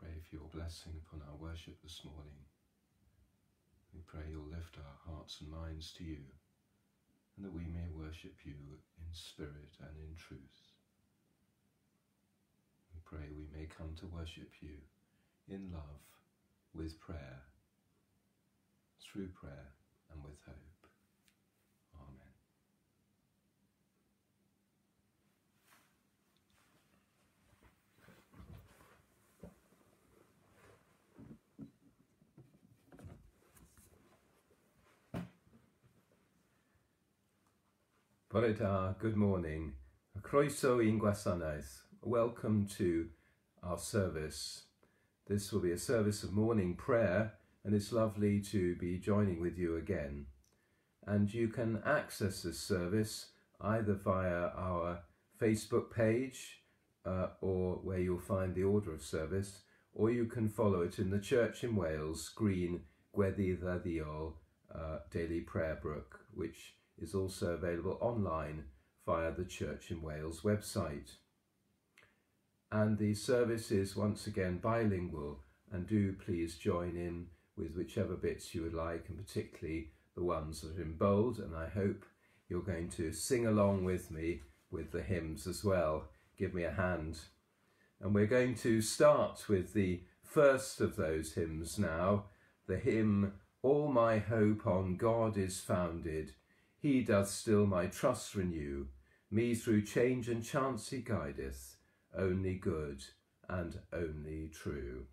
pray for your blessing upon our worship this morning. We pray you'll lift our hearts and minds to you, and that we may worship you in spirit and in truth. We pray we may come to worship you in love, with prayer, through prayer and with hope. Bore good morning. Croeso in gwasanaeth. Welcome to our service. This will be a service of morning prayer and it's lovely to be joining with you again. And you can access this service either via our Facebook page uh, or where you'll find the order of service, or you can follow it in the church in Wales, Green Gweddi Ddaddiol uh, Daily Prayer Book, which is also available online via the Church in Wales website. And the service is once again bilingual, and do please join in with whichever bits you would like, and particularly the ones that are in bold. And I hope you're going to sing along with me with the hymns as well. Give me a hand. And we're going to start with the first of those hymns now, the hymn, All my hope on God is founded. He doth still my trust renew. Me through change and chance he guideth, only good and only true.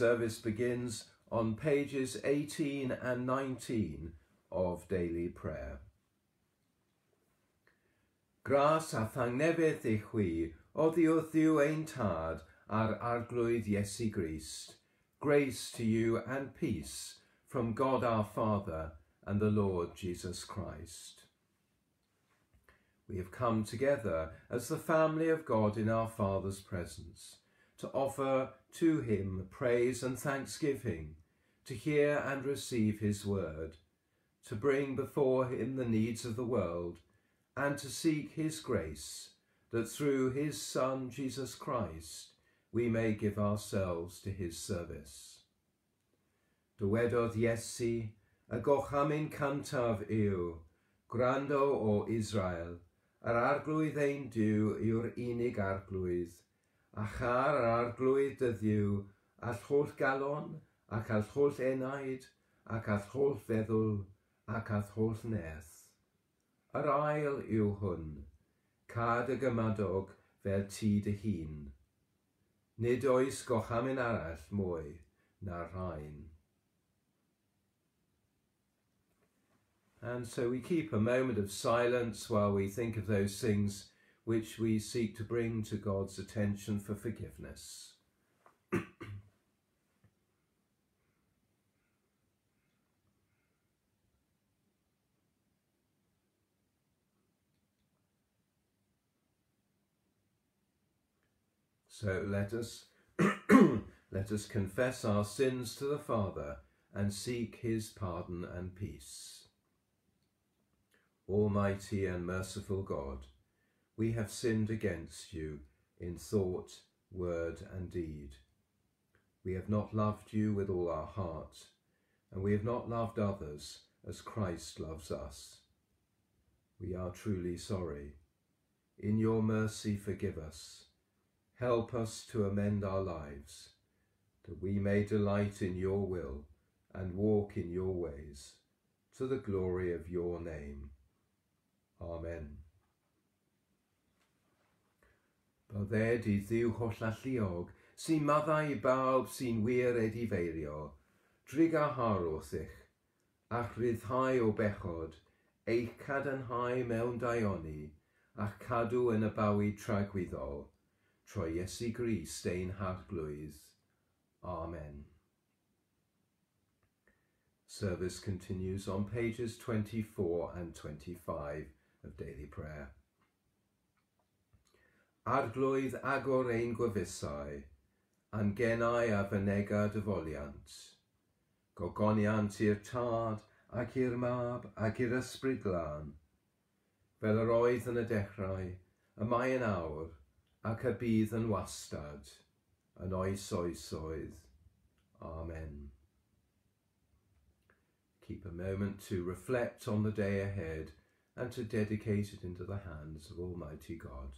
Service begins on pages 18 and 19 of Daily Prayer. Gras a thangnefydd i chwi, oddi wrth yw ein tad ar arglwydd Iesu Grist. Grace to you and peace from God our Father and the Lord Jesus Christ. We have come together as the family of God in our Father's presence to offer to him praise and thanksgiving, to hear and receive his word, to bring before him the needs of the world, and to seek his grace, that through his Son Jesus Christ we may give ourselves to his service. Dywedodd Iesu, y gochamin cantaf yw, gwrando o Israel, yr arglwydd ein diw yw'r unig arglwydd, a char ar arglwydd dyddiw, all holl galon, ac all holl enaid, ac all holl feddwl, ac all holl nes. Yr ail yw hwn, cad y gymadog fel ti dy hun. Nid oes gochamin arall mwy na rhain. And so we keep a moment of silence while we think of those things which we seek to bring to God's attention for forgiveness. So let us let us confess our sins to the Father and seek his pardon and peace. Almighty and merciful God, we have sinned against you in thought, word and deed. We have not loved you with all our heart, and we have not loved others as Christ loves us. We are truly sorry. In your mercy forgive us Help us to amend our lives, that we may delight in your will and walk in your ways, to the glory of your name. Amen. o dded i ddiw holl alluog, sy'n maddau i bawb sy'n wir ei feirio, drig a harwth ich, a'ch ryddhau o bechod, eich cadarnhau mewn daioni, a'ch cadw yn y bawi tragwyddol, troi Iesu Grist ein harglwydd. Amen. Service continues on pages 24 and 25 of Daily Prayer. Arglwydd agor ein gwefusau, angennau a fynega dyfoliant. Gogoniant i'r tad ac i'r mab ac i'r ysbryd glân. Fel yr oedd yn y dechrau, y mae yn awr ac y bydd yn wastad, yn oes oesoedd. Amen. Keep a moment to reflect on the day ahead and to dedicate it into the hands of Almighty God.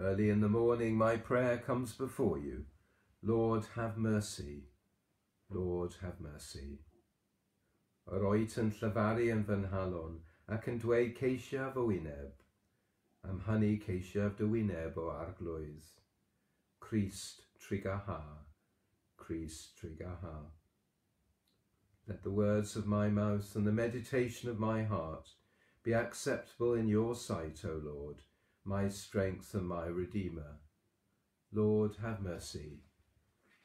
Early in the morning my prayer comes before you. Lord, have mercy. Lord, have mercy. Yr oed yn llyfaru yn fy nhalon ac yn dweud ceisiaf o wyneb. Am hynny ceisiaf dy wyneb o arglwydd. Christ trig ha. Christ trig ha. Let the words of my mouth and the meditation of my heart be acceptable in your sight, O Lord, my strength and my Redeemer. Lord, have mercy.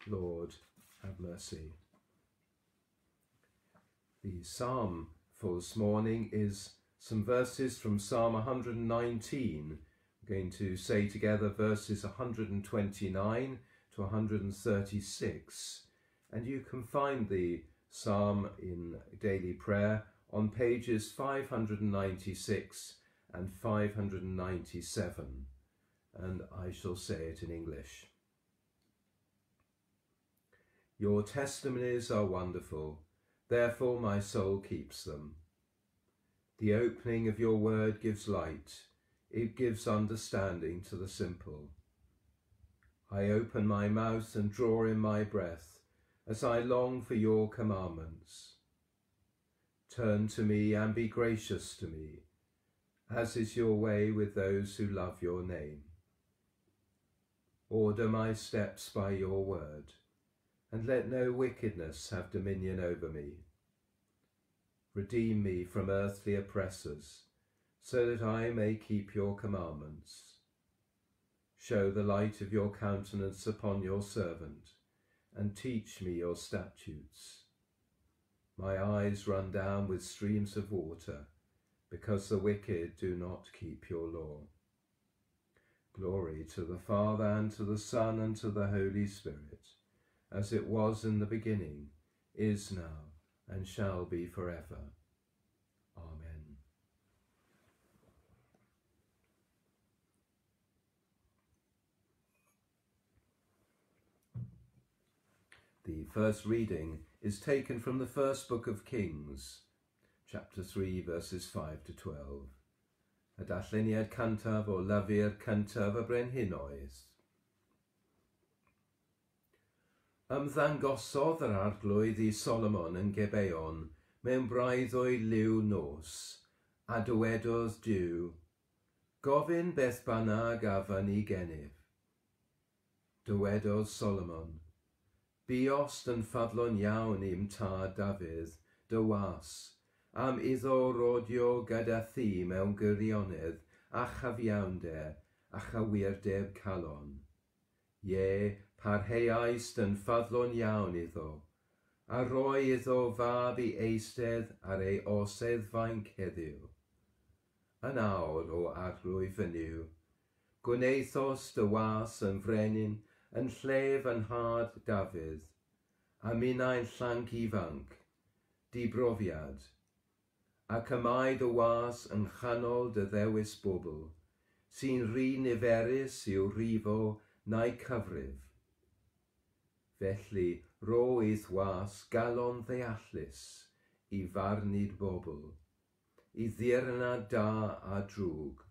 Lord, have mercy. The psalm for this morning is some verses from Psalm 119. We're going to say together verses 129 to 136. And you can find the psalm in daily prayer on pages 596 and 597, and I shall say it in English. Your testimonies are wonderful, therefore my soul keeps them. The opening of your word gives light, it gives understanding to the simple. I open my mouth and draw in my breath as I long for your commandments. Turn to me and be gracious to me as is your way with those who love your name. Order my steps by your word, and let no wickedness have dominion over me. Redeem me from earthly oppressors, so that I may keep your commandments. Show the light of your countenance upon your servant, and teach me your statutes. My eyes run down with streams of water, because the wicked do not keep your law. Glory to the Father, and to the Son, and to the Holy Spirit, as it was in the beginning, is now, and shall be forever. Amen. The first reading is taken from the first book of Kings, chapter 3, verses 5 to 12. Y darlleniad cantaf o lyfr cyntaf y Brenhinoes. Ymddangosodd yr arglwydd i Solomon yn Gebeon mewn braidd o'i liw nos, a dywedodd diw, gofyn beth bynnag a fyny gennyf. Dywedodd Solomon, Biost yn ffadlon iawn i'm tad Dafydd, dy was, am iddo rodio gyda thi mewn gyrionydd a chafiawnder a chawirdeb calon. Ie, parheuaist yn ffadlon iawn iddo, a roi iddo fab i eistedd ar ei osedd fain ceddiw. Yn awr o arglwydd fynyw, gwneithos dy was yn frenin yn llef yn had Dafydd, a minnau'n llanc ifanc, di brofiad, ac ymaedd dy was yn chanol dy ddewis bobl, sy'n rhi niferus i'w rifo neu cyfrif. Felly, ro eith was galon ddeallus i farnid bobl, i ddirna da a drwg,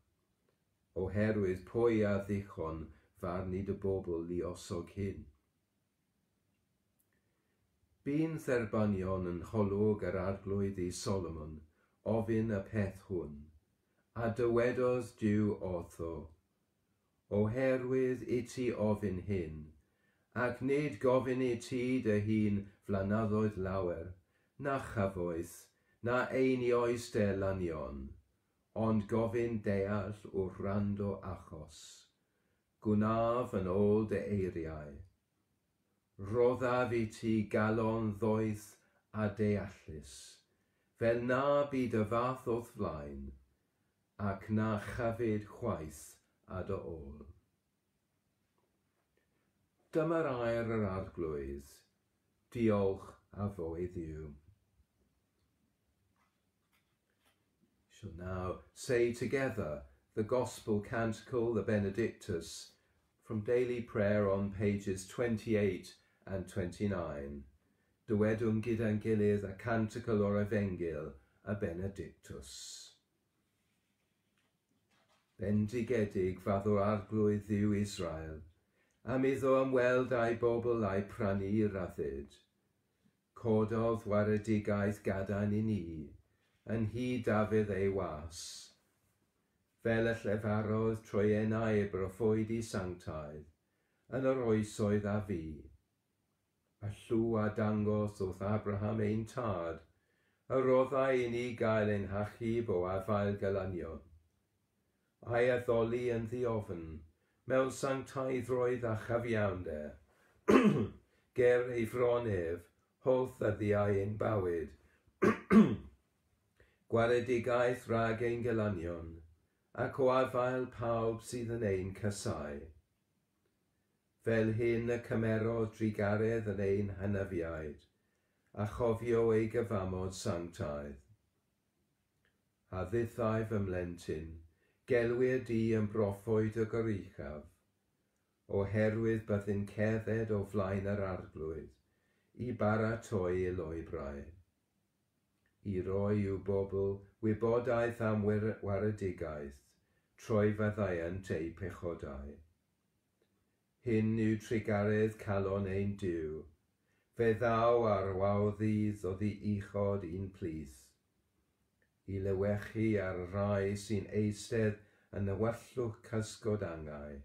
oherwydd pwy a ddichon farnid y bobl i osog hyn. Bu'n dderbanion yn holwg yr arglwydd i Solomon – ofyn y peth hwn, a dywedodd diw otho, oherwydd i ti ofyn hyn, ac nid gofyn i ti dy hun flanaddoedd lawer, na chafoeth, na einioes delanion, ond gofyn deall o rando achos, gwnaf yn ôl dy eiriau. Roddaf i ti galon ddoeth a deallus fel na byd y fath o'r flaen, ac na chafyd chwaith a dy ôl. Dyma'r air yr arglwydd, diolch a fo iddiw. So now say together the Gospel Canticle, the Benedictus, from Daily Prayer on pages 28 and 29 dywedwn gyda'n gilydd a canticle o'r efengil a benedictus. Bendigedig faddw arglwydd ddiw Israel, am iddo ymweld a'i bobl a'i prannu i raddyd. Cododd waredigaeth gadarn i ni, yn hy dafydd ei was. Fel y llefarodd trwy enau y broffwyd i sanctaidd, yn yr oesoedd a fi a llw a dangos wrth Abraham ein tad, a roddau i ni gael ein hachub o afael galanio. A'i addoli yn ddiofn, mewn sanctaidd roedd a chafiawnder, ger ei fronef, hoth a ddiau ein bawyd. Gwaredigaeth rhag ein gelanion, ac o afael pawb sydd yn ein cysau fel hyn y cymero drigaredd yn ein hynyfiaid, a chofio ei gyfamod sanctaidd. A ddithau fy mlentyn, gelwir di yn broffwyd y goruchaf, oherwydd byddyn cedded o flaen yr arglwydd, i baratoi eloi brau. I roi yw bobl wybodaeth am waredigaeth, troi fyddai yn teu pechodau. Hyn yw trigaredd calon ein diw. Fe ddaw ar wawddydd o ddi uchod un plith. I lewechu ar rai sy'n eistedd yn y wellwch cysgod angau,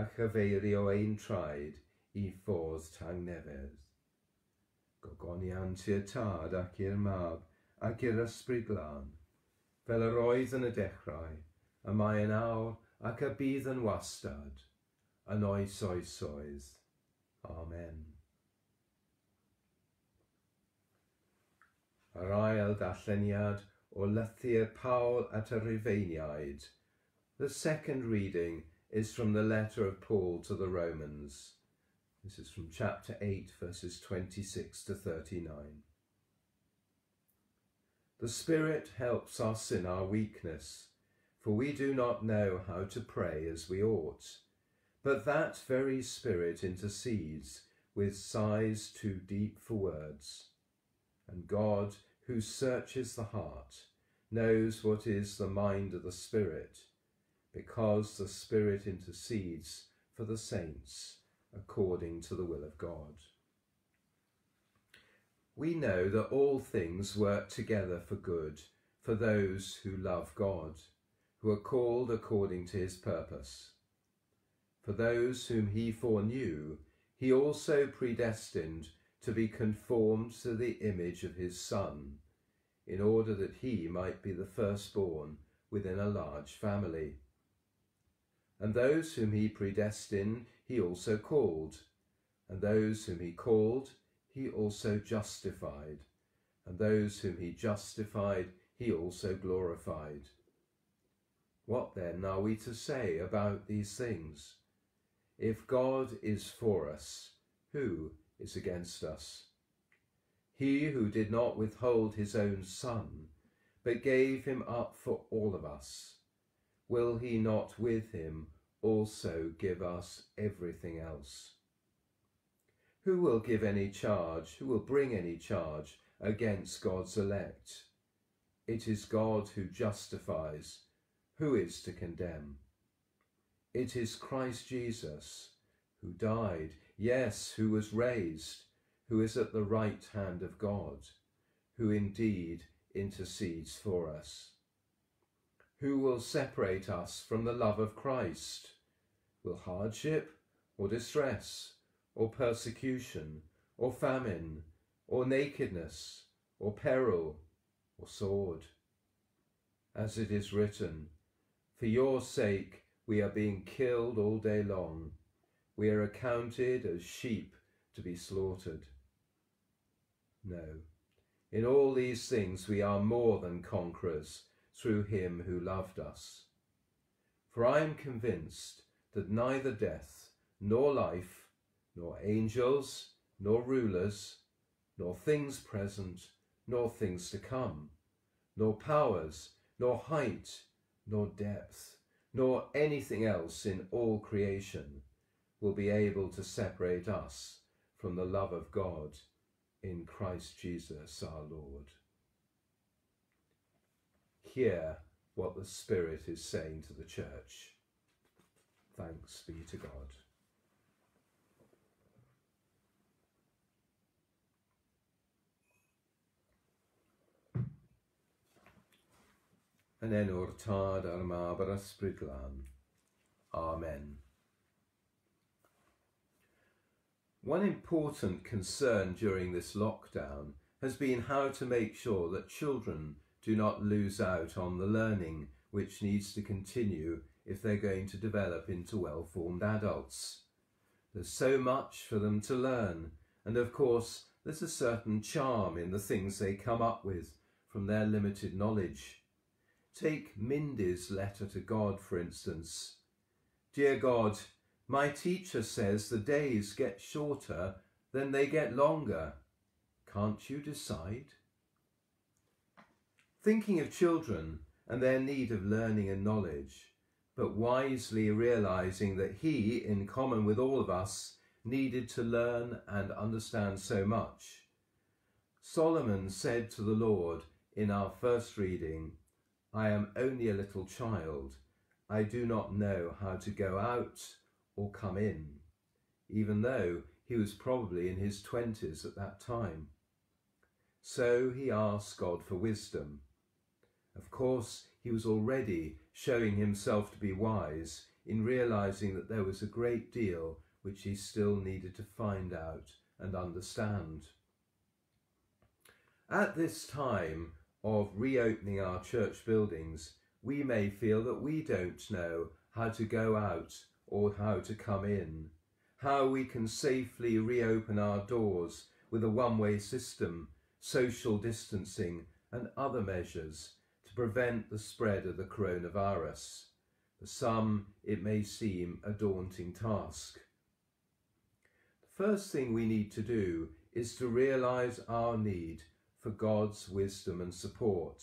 a chyfeirio ein traed i ffodd tang nefedd. Gogonian tu'r tad ac i'r mab ac i'r ysbryd glân, fel yr oedd yn y dechrau, y mae yn awr ac y bydd yn wastad yn oes oesoedd. Amen. Yr ail dalleniad o lythyr Paul at y Rufeiniaid. The second reading is from the letter of Paul to the Romans. This is from chapter 8, verses 26 to 39. The Spirit helps us in our weakness, for we do not know how to pray as we ought. But that very Spirit intercedes with sighs too deep for words. And God, who searches the heart, knows what is the mind of the Spirit, because the Spirit intercedes for the saints according to the will of God. We know that all things work together for good for those who love God, who are called according to his purpose. For those whom he foreknew, he also predestined to be conformed to the image of his Son, in order that he might be the firstborn within a large family. And those whom he predestined, he also called. And those whom he called, he also justified. And those whom he justified, he also glorified. What then are we to say about these things? If God is for us, who is against us? He who did not withhold his own Son, but gave him up for all of us, will he not with him also give us everything else? Who will give any charge, who will bring any charge against God's elect? It is God who justifies. Who is to condemn? It is Christ Jesus who died, yes, who was raised, who is at the right hand of God, who indeed intercedes for us. Who will separate us from the love of Christ? Will hardship or distress or persecution or famine or nakedness or peril or sword? As it is written, For your sake we are being killed all day long. We are accounted as sheep to be slaughtered. No, in all these things we are more than conquerors through him who loved us. For I am convinced that neither death, nor life, nor angels, nor rulers, nor things present, nor things to come, nor powers, nor height, nor depth, nor anything else in all creation will be able to separate us from the love of God in Christ Jesus our Lord. Hear what the Spirit is saying to the church. Thanks be to God. Yn enw'r tad a'r mab a'r ysbryd glân. Amen. One important concern during this lockdown has been how to make sure that children do not lose out on the learning which needs to continue if they're going to develop into well-formed adults. There's so much for them to learn, and of course there's a certain charm in the things they come up with from their limited knowledge. Take Mindy's letter to God, for instance. Dear God, my teacher says the days get shorter, then they get longer. Can't you decide? Thinking of children and their need of learning and knowledge, but wisely realizing that he, in common with all of us, needed to learn and understand so much. Solomon said to the Lord in our first reading, I am only a little child. I do not know how to go out or come in, even though he was probably in his twenties at that time. So he asked God for wisdom. Of course, he was already showing himself to be wise in realizing that there was a great deal which he still needed to find out and understand. At this time of reopening our church buildings, we may feel that we don't know how to go out or how to come in, how we can safely reopen our doors with a one-way system, social distancing and other measures to prevent the spread of the coronavirus. For some, it may seem a daunting task. The first thing we need to do is to realise our need for God's wisdom and support.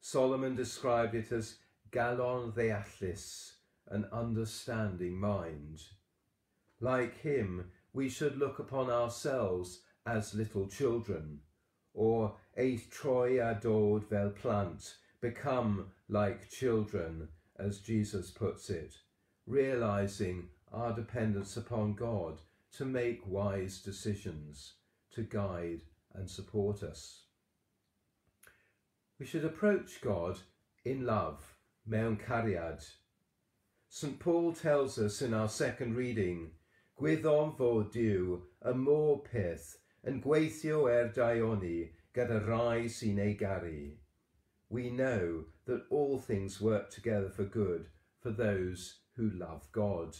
Solomon described it as galon ddeallus, an understanding mind. Like him, we should look upon ourselves as little children, or eith troi a dod fel plant, become like children, as Jesus puts it, realizing our dependence upon God to make wise decisions, to guide and support us. We should approach God in love, mewn cariad. St Paul tells us in our second reading, Gwyddom fod Dyw y môr peth yn gweithio er daioni gyda rai sy'n ei garu. We know that all things work together for good for those who love God.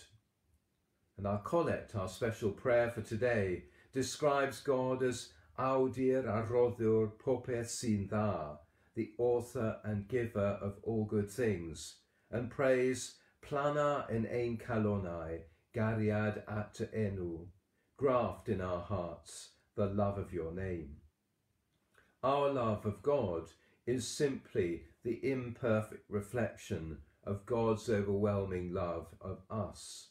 And our collect, our special prayer for today, describes God as awdur a roddwr popeth sy'n dda, the author and giver of all good things, and praise plana in ein calonai, gariad at enw, graft in our hearts the love of your name. Our love of God is simply the imperfect reflection of God's overwhelming love of us,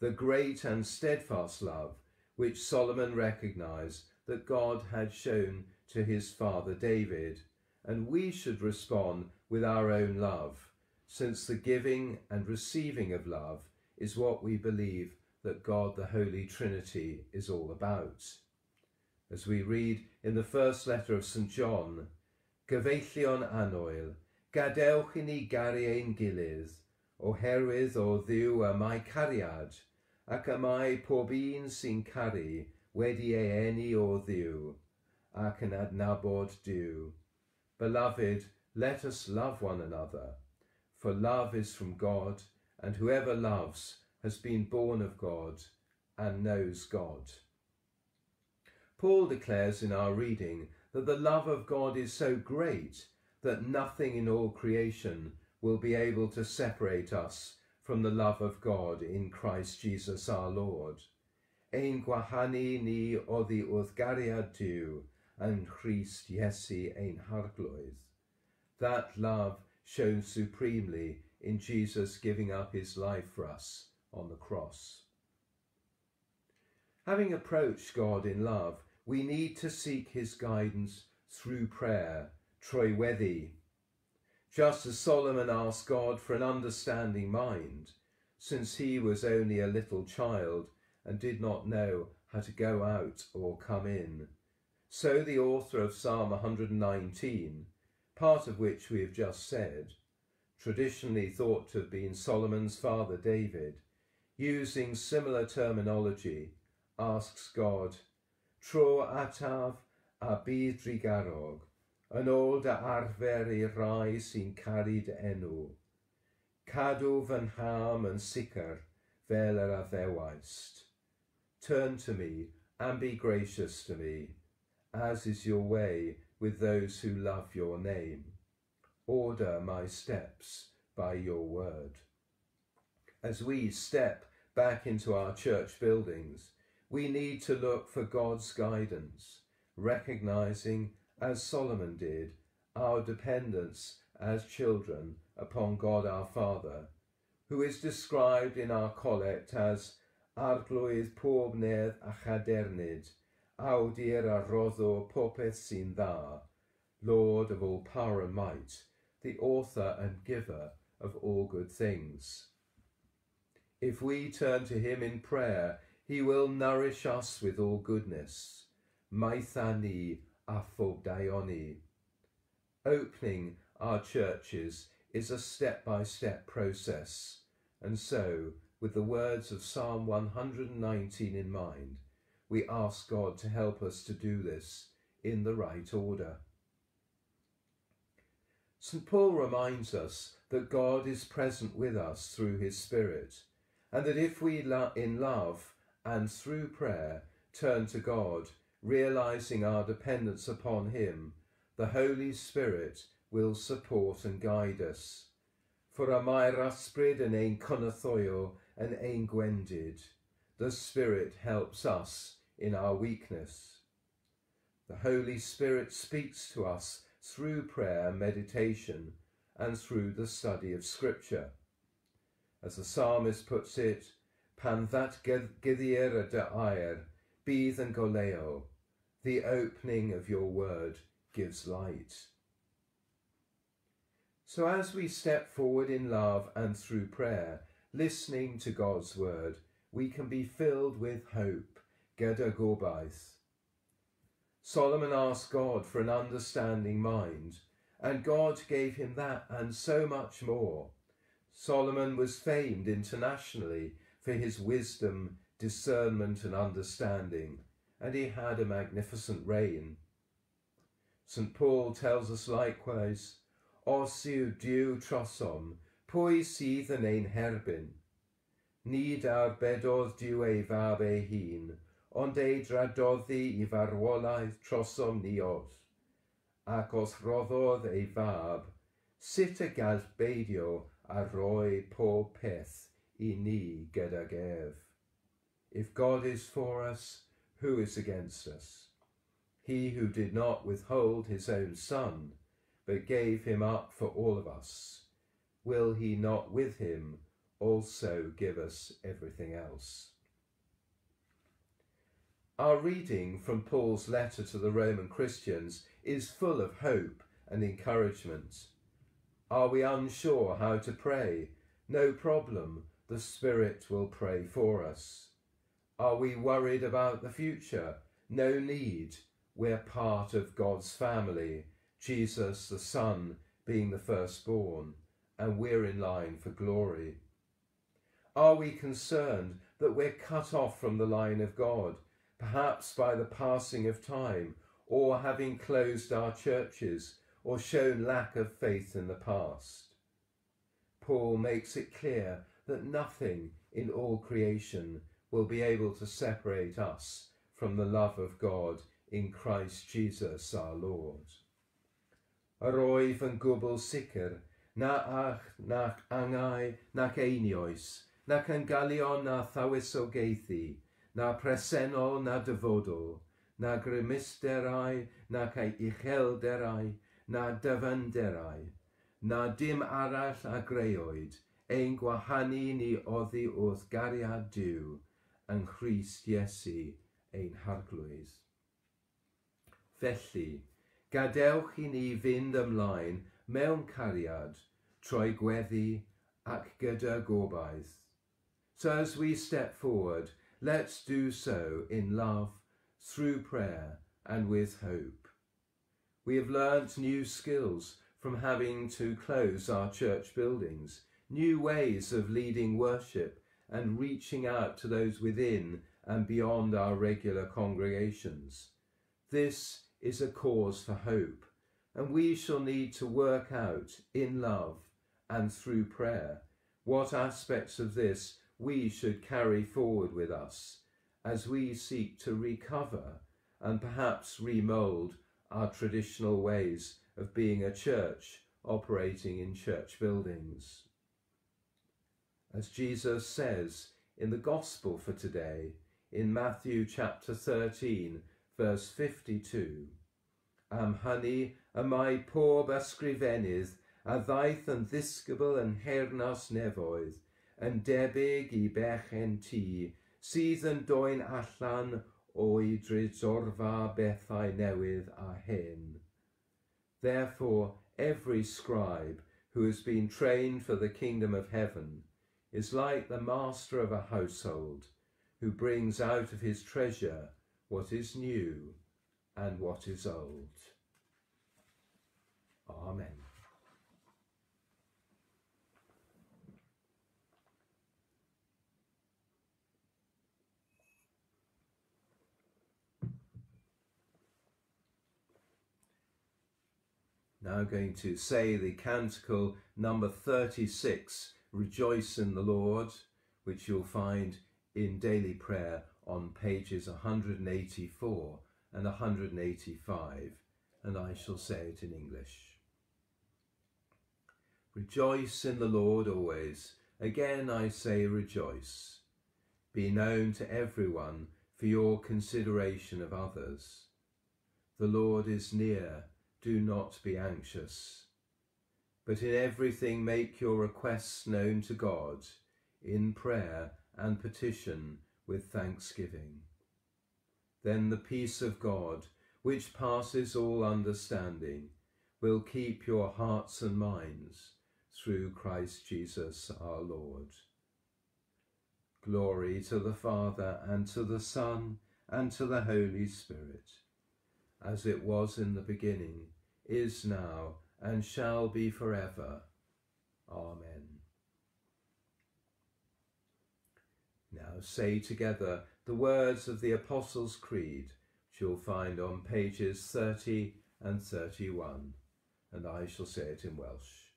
the great and steadfast love which Solomon recognized that God had shown to his father David and we should respond with our own love, since the giving and receiving of love is what we believe that God the Holy Trinity is all about. As we read in the first letter of St John, Gyfeillion anoel, gadewch i ni garu ein gilydd, oherwydd o ddiw y mae cariad, ac y mae pob un sy'n caru wedi ei eni o ddiw, ac yn adnabod. Beloved, let us love one another, for love is from God, and whoever loves has been born of God and knows God. Paul declares in our reading that the love of God is so great that nothing in all creation will be able to separate us from the love of God in Christ Jesus our Lord. Ein gwahanu ni oddi wrth gariad and Christ Iesu ein harglwydd. That love shown supremely in Jesus giving up his life for us on the cross. Having approached God in love, we need to seek his guidance through prayer, troiweddi. Just as Solomon asked God for an understanding mind, since he was only a little child and did not know how to go out or come in. So the author of Psalm 119, part of which we have just said, traditionally thought to have been Solomon's father David, using similar terminology, asks God, Tro atav a bydd drigarog, yn ôl dy arfer i rai sy'n caru dy enw. Cadw fy nham yn sicr fel yr addewaist. Turn to me and be gracious to me as is your way with those who love your name. Order my steps by your word. As we step back into our church buildings, we need to look for God's guidance, recognizing, as Solomon did, our dependence as children upon God our Father, who is described in our collect as arglwydd pob nedd a chadernid, awdur a roddo popeth sy'n dda, Lord of all power and might, the author and giver of all good things. If we turn to him in prayer, he will nourish us with all goodness. Maithani a phobdaioni. Opening our churches is a step by step process. And so, with the words of Psalm 119 in mind, we ask God to help us to do this in the right order. St. Paul reminds us that God is present with us through his Spirit, and that if we, in love and through prayer, turn to God, realizing our dependence upon him, the Holy Spirit will support and guide us. For a mae'r ysbryd ein conathoio yn ein gwendid. The Spirit helps us in our weakness. The Holy Spirit speaks to us through prayer, meditation, and through the study of Scripture. As the psalmist puts it, pan that y dy air, bydd yn goleo, the opening of your word gives light. So as we step forward in love and through prayer, listening to God's word, we can be filled with hope, gyda gobaith. Solomon asked God for an understanding mind, and God gave him that and so much more. Solomon was famed internationally for his wisdom, discernment and understanding, and he had a magnificent reign. St. Paul tells us likewise, Os yw diw trosom, pwy sydd yn ein herbyn? Nid arbedodd diw ei fab ei hun, ond ei dradoddi i farwolaeth trosom ni oedd. Ac os roddodd ei fab, sut y gall beidio a roi pob peth i ni gyda gef? If God is for us, who is against us? he who did not withhold his own son, but gave him up for all of us, will he not with him also give us everything else? Our reading from Paul's letter to the Roman Christians is full of hope and encouragement. Are we unsure how to pray? No problem, the Spirit will pray for us. Are we worried about the future? No need, we're part of God's family, Jesus the Son being the firstborn, and we're in line for glory. Are we concerned that we're cut off from the line of God, perhaps by the passing of time, or having closed our churches, or shown lack of faith in the past? Paul makes it clear that nothing in all creation will be able to separate us from the love of God in Christ Jesus our Lord. Yr oedd yn gwbl sicr na ach nac angau nac einioes nac yn galion na thawisogeithi na presennol na dyfodol na grymisterau nac ei uchelderau na dyfynderau na dim arall a greoed ein gwahanu ni oddi wrth gariad diw yn Christ Iesu ein harglwydd. Felly, gadewch i ni fynd ymlaen mewn cariad, troi gweddi ac gyda gobaith. So as we step forward, let's do so in love, through prayer and with hope. We have learnt new skills from having to close our church buildings, new ways of leading worship and reaching out to those within and beyond our regular congregations. This is a cause for hope, and we shall need to work out in love and through prayer what aspects of this we should carry forward with us as we seek to recover and perhaps remould our traditional ways of being a church operating in church buildings. as Jesus says in the Gospel for today in Matthew chapter 13, verse 52. Am hynny y mae pob ysgrifennydd a ddaeth yn ddisgybl yn hernos nefoedd, yn debyg i bechen tŷ, sydd yn doen allan o'i dridorfa bethau newydd a hen. Therefore, every scribe who has been trained for the kingdom of heaven – is like the master of a household who brings out of his treasure what is new and what is old. Amen. Now going to say the canticle number 36 Rejoice in the Lord, which you'll find in daily prayer on pages 184 and 185, and I shall say it in English. Rejoice in the Lord always. Again I say rejoice. Be known to everyone for your consideration of others. The Lord is near, do not be anxious. But in everything make your requests known to God, in prayer and petition with thanksgiving. Then the peace of God, which passes all understanding, will keep your hearts and minds through Christ Jesus our Lord. Glory to the Father, and to the Son, and to the Holy Spirit, as it was in the beginning, is now, and shall be forever. Amen. Now say together the words of the Apostles' Creed, which you'll find on pages 30 and 31, and I shall say it in Welsh.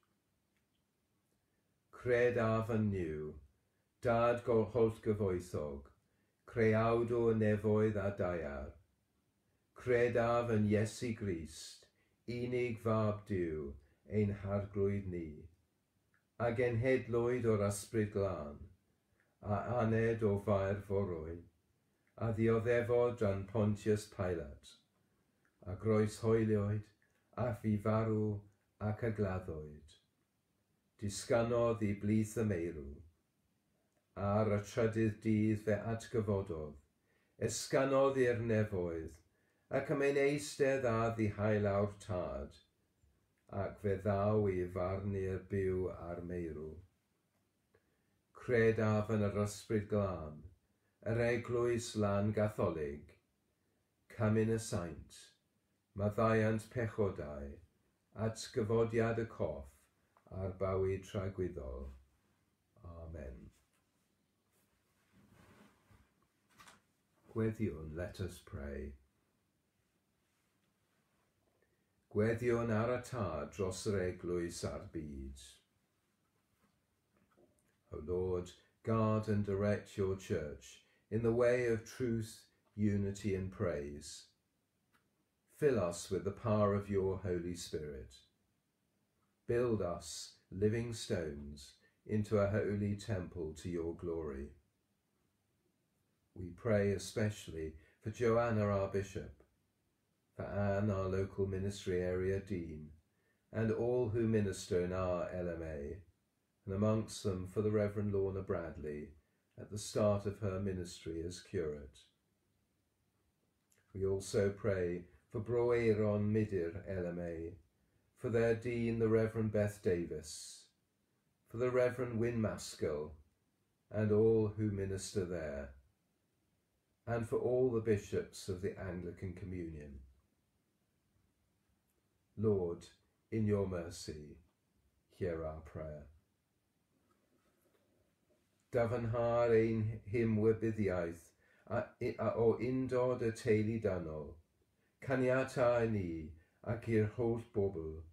Credaf yn niw, dad golholt gyfoethog, creawdw nefoedd a daiar. Credaf yn Iesu Grist, unig fab diw ein harglwydd ni, a genhedlwyd o'r ysbryd glân, a aned o fair forwy, a ddioddefod dran Pontius Pilate, a groes hoelioed, a fi farw ac a gladdwyd. Disganodd i blith y meirw. Ar y trydydd dydd fe atgyfododd, esganodd i'r nefoedd, ac am ein eistedd a ddihael awr tad, ac fe ddaw i farnu'r byw a'r meirw. Credaf yn yr ysbryd glân, yr eglwys lan gatholig, cymyn y saint, maddaiant pechodau, atgyfodiad y coff a'r bawi tragwyddol. Amen. Gweddiwn, let us pray. Gweddiwn ar y tad dros yr eglwys a'r byd. O Lord, guard and direct your church in the way of truth, unity, and praise. Fill us with the power of your Holy Spirit. Build us, living stones, into a holy temple to your glory. We pray especially for Joanna, our Bishop, for Anne, our local ministry area Dean, and all who minister in our LMA and amongst them for the Reverend Lorna Bradley at the start of her ministry as curate. We also pray for Bro Aaron Midir LMA, for their Dean the Reverend Beth Davis, for the Reverend Wyn Maskell, and all who minister there, and for all the bishops of the Anglican Communion. Lord, in your mercy, hear our prayer. Dafanhar ein hym wybuddiaeth a, a, o undod y teulu danol. Caniata i ni ac i'r holl bobl,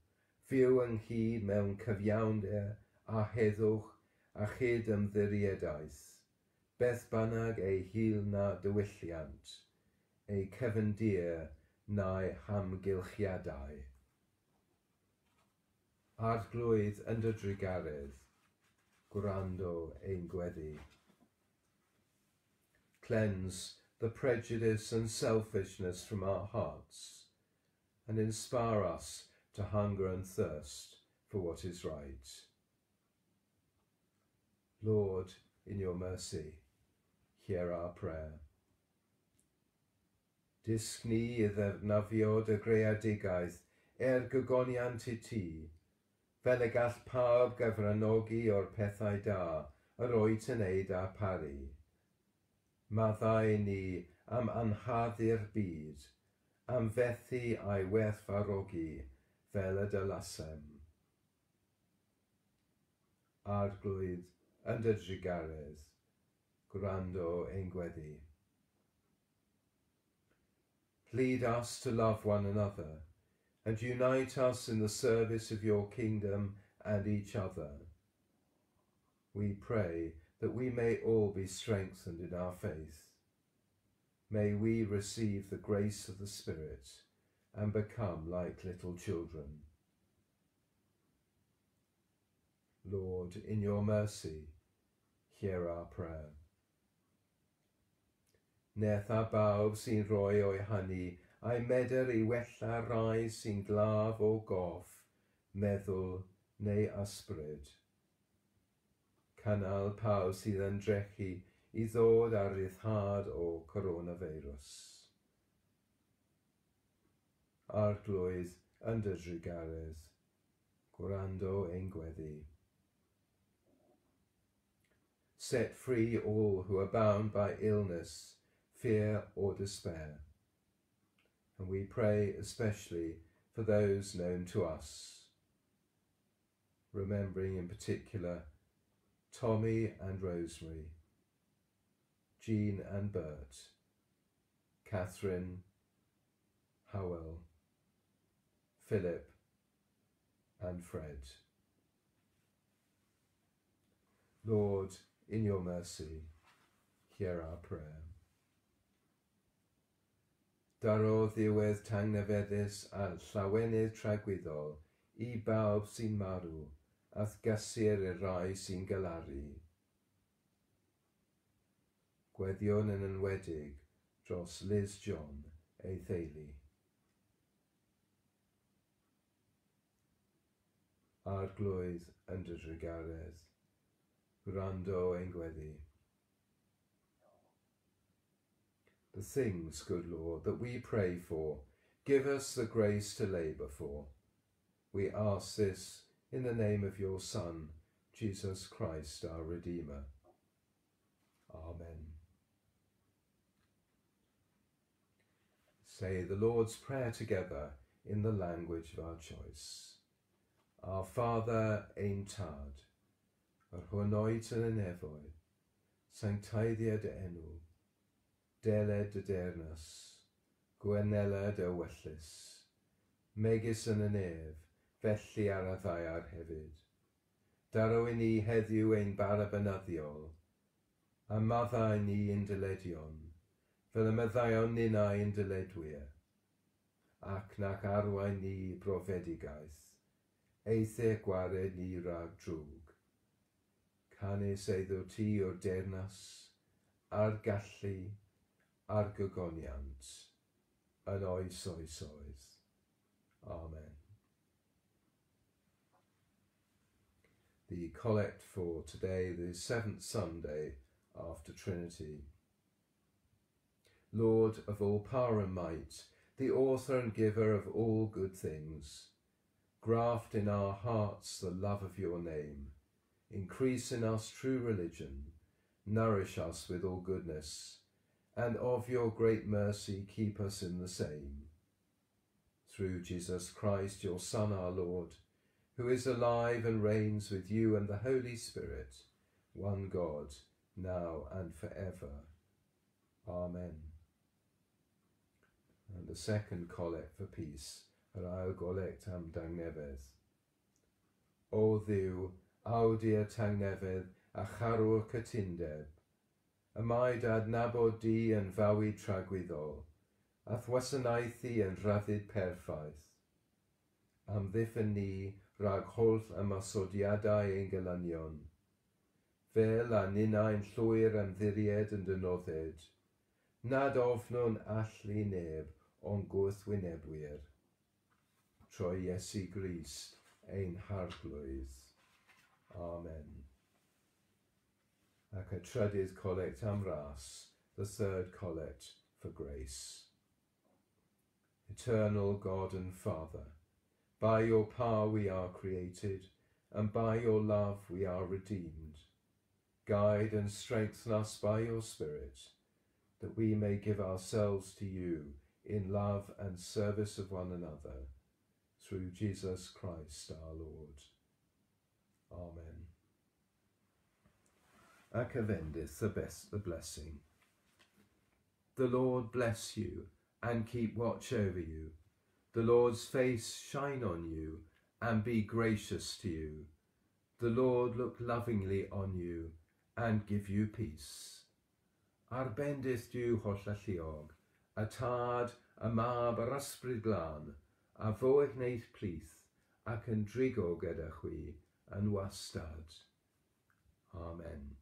fyw ynghyd mewn cyfiawnder a heddwch a chyd ymddiriedais. Beth bynnag ei hil na dywylliant, ei cefndir na'i hamgylchiadau. Arglwydd yn dy drigaredd, gwrando ein gweddi. Cleanse the prejudice and selfishness from our hearts and inspire us to hunger and thirst for what is right. Lord, in your mercy, hear our prayer. Disg ni i ddefnyddio dy greadigaeth er gygoniant i ti, fel y gall pawb gyfranogi o'r pethau da, yr oed yn neud a paru. Maddau ni am anhaddu'r byd, am fethu a'i werthfarogi fel y dylasem. Arglwydd yn dy drigaredd, gwrando ein gweddi. Plead us to love one another, and unite us in the service of your kingdom and each other. We pray that we may all be strengthened in our faith. May we receive the grace of the Spirit and become like little children. Lord, in your mercy, hear our prayer. Neth a bawb sy'n rhoi o'i hynny a'i medr i wella rai sy'n glaf o goff, meddwl neu ysbryd. Canal pawb sydd yn drechu i ddod ar ryddhad o coronavirus. Arglwydd yn dy drwygaredd, gwrando ein gweddi. set free all who are bound by illness, fear, or despair. And we pray especially for those known to us, remembering in particular Tommy and Rosemary, Jean and Bert, Catherine, Howell, Philip and Fred. Lord, in your mercy, hear our prayer. daro ddiwedd tangnefeddus a llawenydd tragwyddol i bawb sy'n marw, ath gysur y rai sy'n galaru. Gweddion yn enwedig dros Liz John ei theulu. Arglwydd yn dy drigaredd, gwrando ein gweddi. The things, good Lord, that we pray for. Give us the grace to labour for. We ask this in the name of your Son, Jesus Christ, our Redeemer. Amen. Say the Lord's Prayer together in the language of our choice. Our Father, ein tad, yr hwnnwyd yn y nefoedd, sanctaeddiad enw, deled y dernas, gwenela y wellus, megis yn y nef, felly ar y ddaiar hefyd. Darwyn ni heddiw ein barabynyddiol, a maddau ni yn dyledion, fel y myddaion ninnau yn dyledwyr, ac nac arwain ni brofedigaeth, eithau gwared ni rhag drwg. Canis eiddo ti o'r dernas, a'r gallu, a'r gygoniant yn oes oes oes. Amen. The collect for today, the seventh Sunday after Trinity. Lord of all power and might, the author and giver of all good things, graft in our hearts the love of your name, increase in us true religion, nourish us with all goodness, and of your great mercy keep us in the same. Through Jesus Christ, your Son, our Lord, who is alive and reigns with you and the Holy Spirit, one God, now and forever. Amen. And the second collect for peace, yr ail golect am dangnefedd. O ddiw, awdur tangnefedd a charwr Y mae dad adnabod di yn fawi tragwyddol, a thwasanaethu yn rhaddid perffaith. Amddiffyn ni rhag holl ymasodiadau ein gelynion, fel a ninau'n llwyr ymddiried yn dynodded, nad ofnwn allu neb o'n gwrthwynebwyr. Troi Iesu Grist ein harglwydd. Amen. Ac y trydydd collect am ras, the third collect for grace. Eternal God and Father, by your power we are created, and by your love we are redeemed. Guide and strengthen us by your Spirit, that we may give ourselves to you in love and service of one another, through Jesus Christ our Lord. Amen ac avendeth the best the blessing. The Lord bless you and keep watch over you. The Lord's face shine on you and be gracious to you. The Lord look lovingly on you and give you peace. Arbendith diw holl alluog, a tad, a mab glân, a fo eich wneud plith, ac drigo gyda chwi yn wastad. Amen.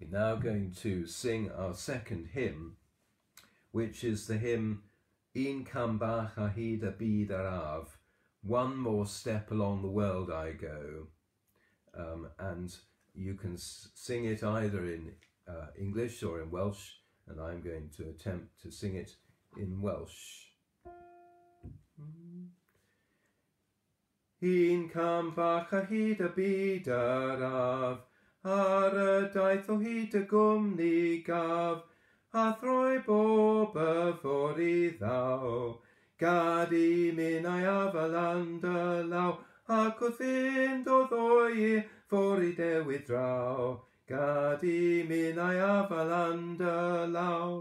We're now going to sing our second hymn, which is the hymn Un cam bach a hyd a byd araf, one more step along the world I go. Um, and you can sing it either in uh, English or in Welsh, and I'm going to attempt to sing it in Welsh. Un cam bach a hyd ar y daith o hyd y gwmni gaf, a throi bob y ffwr i ddaw. Gad i minnau a faland y law, ac wrth fynd o ddoi ffwr i dewydd draw. Gad i minnau a faland y law.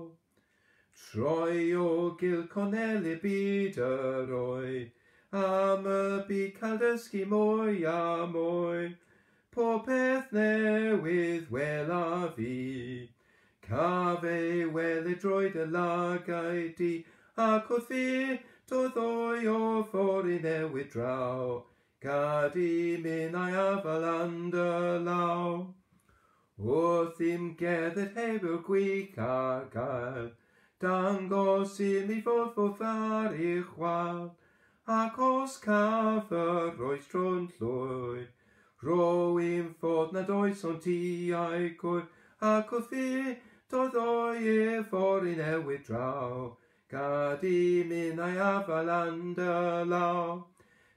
Troi o gil conel i byd yr oed, am y byd cael dysgu mwy a mwy pob peth newydd wela fi. Cafe wele droed y lagau di, ac wrth fi doedd o'i o i newid draw. Gadi minnau afaland y law. Wrth i'm gerdded heb y gwych a gael, dangos i mi fod fod far i'ch chwal, ac os caf yr oes tro'n llwyd, Rwy'n fod nad oes o'n ti a'i gwyr, ac o thi doedd o'i efo'r i newid draw. Gad i minnau afaland y law.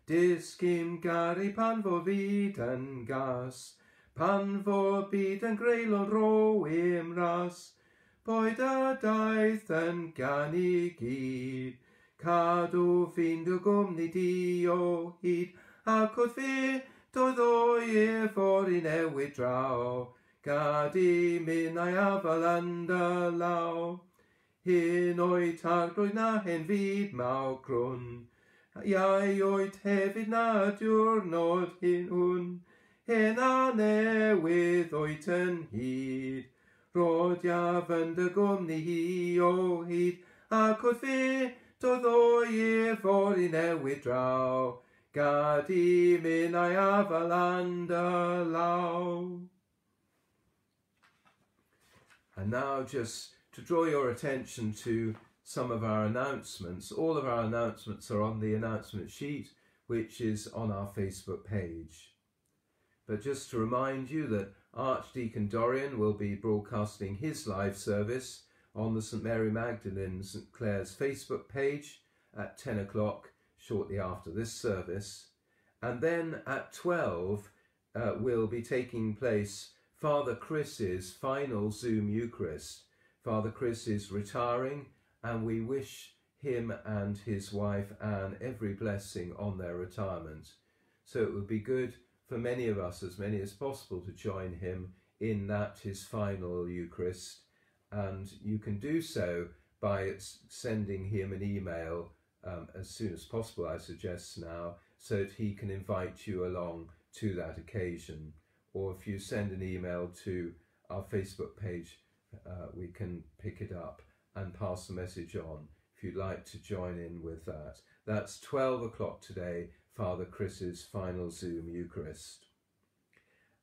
Disgym gari pan fo fyd yn gas, pan fo byd yn greulon im ras. Boed a daeth yn gan i gyd, cadw ffindw gwmni di o hyd, ac oedd fi doedd o i'r ffordd i newid draw, gad i minnau a falanda law. Hyn oed targlwydd na hen fyd maw crwn, iau oed hefyd na diwrnod hyn hwn, hen a newydd oed yn hyd. Rod iaf yn dy gwmni hi o hyd, ac oedd fi, doedd o i'r ffordd i newid draw. Gad i minnau a faland y law. And now just to draw your attention to some of our announcements. All of our announcements are on the announcement sheet, which is on our Facebook page. But just to remind you that Archdeacon Dorrien will be broadcasting his live service on the St Mary Magdalene St Clears Facebook page at 10 o'clock shortly after this service. And then at 12 uh, will be taking place Father Chris's final Zoom Eucharist. Father Chris is retiring and we wish him and his wife Anne every blessing on their retirement. So it would be good for many of us, as many as possible, to join him in that, his final Eucharist. And you can do so by sending him an email um, as soon as possible, I suggest now, so that he can invite you along to that occasion or if you send an email to our Facebook page, uh, we can pick it up and pass the message on if you'd like to join in with that. That's 12 o'clock today, Father Chris's final Zoom Eucharist.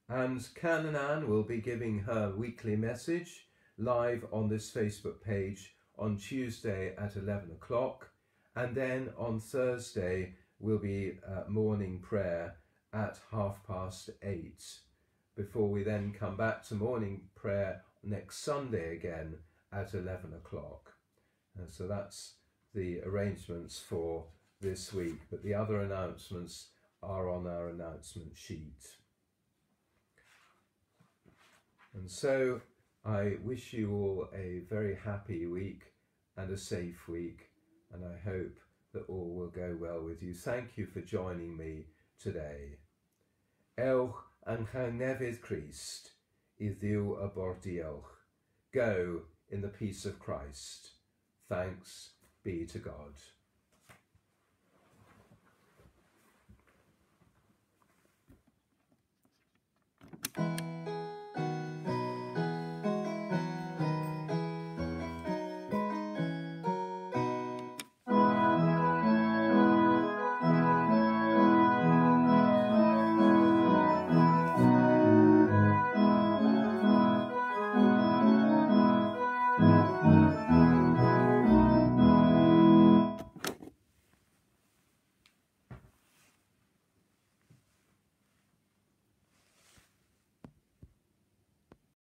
And Canon Anne will be giving her weekly message live on this Facebook page on Tuesday at 11 o'clock. And then on Thursday will be uh, morning prayer at half past eight before we then come back to morning prayer next Sunday again at 11 o'clock. And so that's the arrangements for this week, but the other announcements are on our announcement sheet. And so I wish you all a very happy week and a safe week, and I hope that all will go well with you. Thank you for joining me today. Elch yng Christ i ddiw bordiolch. Go in the peace of Christ. Thanks be to God.